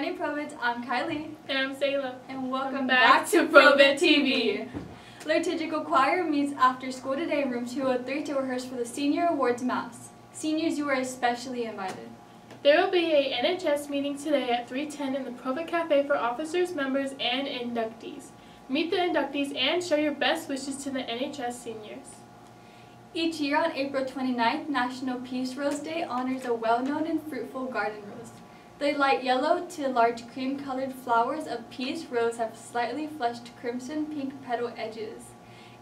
Morning, Provet. I'm Kylie. And I'm Selah. And welcome back, back to Provet TV. Liturgical Choir meets after school today in room 203 to rehearse for the Senior Awards Mass. Seniors, you are especially invited. There will be a NHS meeting today at 310 in the Provet Cafe for officers, members, and inductees. Meet the inductees and show your best wishes to the NHS seniors. Each year on April 29th, National Peace Rose Day honors a well-known and fruitful garden rose. The light yellow to large cream-colored flowers of peace rose have slightly flushed crimson pink petal edges.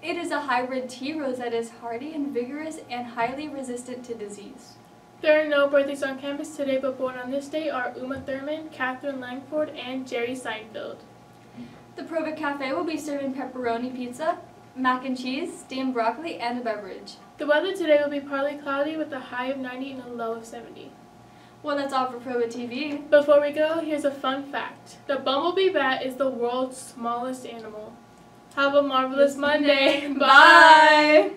It is a hybrid tea rose that is hardy and vigorous and highly resistant to disease. There are no birthdays on campus today, but born on this day are Uma Thurman, Katherine Langford, and Jerry Seinfeld. The Provet Cafe will be serving pepperoni pizza, mac and cheese, steamed broccoli, and a beverage. The weather today will be partly cloudy with a high of 90 and a low of 70. Well, that's all for Provet TV. Before we go, here's a fun fact. The bumblebee bat is the world's smallest animal. Have a marvelous Monday. Bye.